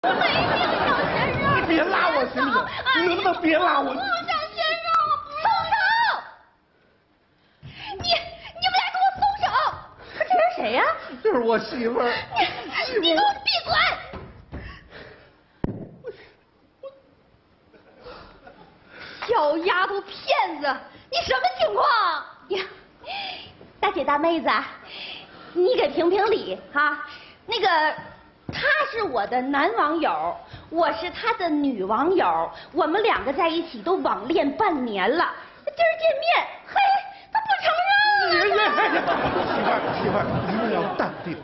没病，小先生。你别拉我行不行？你能不能别拉我？不，小先生，松手！你你们俩给我松手！这是谁呀？这是我媳妇儿。你你给我闭嘴！小丫头片子，你什么情况呀？大姐大妹子，你给评评理哈。那个，他是我的男网友，我是他的女网友，我们两个在一起都网恋半年了，今儿见面，嘿，他不承认。媳妇儿，媳妇儿，一定要淡定，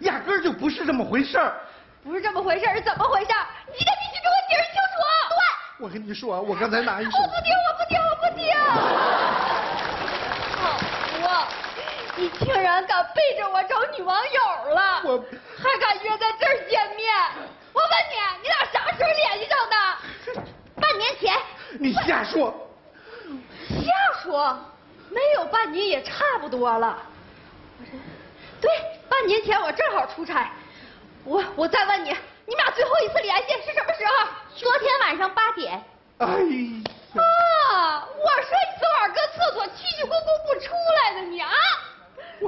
压根儿就不是这么回事儿。不是这么回事儿，怎么回事儿？你赶紧去给我解释清楚。对。我跟你说，我刚才拿一手我不听，我不听，我不听！好我，你竟然敢背着我找女网友了！我还敢约在这儿见面？我问你，你俩啥时候联系上的？半年前。你瞎说！瞎说，没有半年也差不多了。我这，对，半年前我正好出差。我我再问你，你们俩最后一次联系是什么时候？昨天晚上八点。哎呀，啊！我说你昨晚搁厕所气气咕咕不出来的你啊！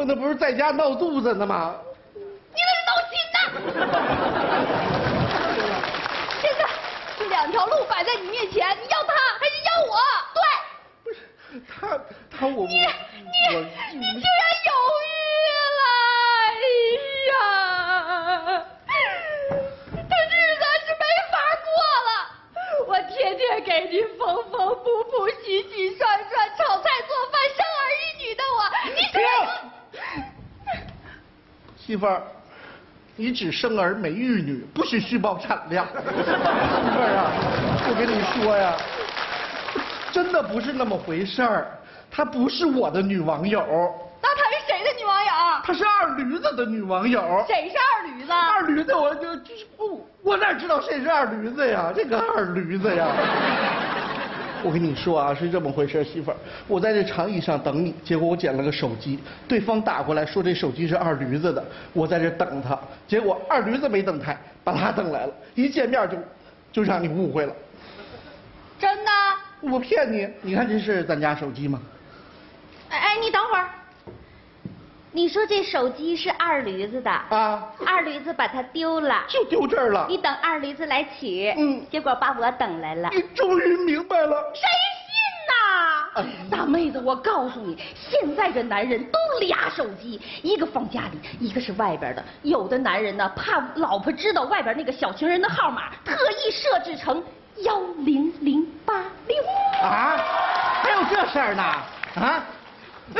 我那不是在家闹肚子呢吗？你那是闹心呢！现在这两条路摆在你面前，你要他还是要我？对，不是他，他我你我你你竟然犹豫了！哎呀，这日子是没法过了。我天天给你缝缝补补、洗洗涮涮、炒菜做饭、生儿育女的我，你居然媳妇儿，你只生儿没育女，不许虚报产量。媳妇儿啊，我跟你说呀，真的不是那么回事儿，她不是我的女网友，那她是谁的女网友？她是二驴子的女网友。谁是二驴子？二驴子，我就就是不，我哪知道谁是二驴子呀？这个二驴子呀！我跟你说啊，是这么回事，媳妇儿，我在这长椅上等你，结果我捡了个手机，对方打过来说这手机是二驴子的，我在这等他，结果二驴子没等开，把他等来了，一见面就就让你误会了，真的？我骗你，你看这是咱家手机吗？哎哎，你等会儿。你说这手机是二驴子的啊，二驴子把它丢了，就丢这儿了。你等二驴子来取，嗯结果把我等来了。你终于明白了。谁信呐？大妹子，我告诉你，现在这男人都俩手机，一个放家里，一个是外边的。有的男人呢，怕老婆知道外边那个小情人的号码，特意设置成幺零零八六。啊，还有这事儿呢？啊？哎，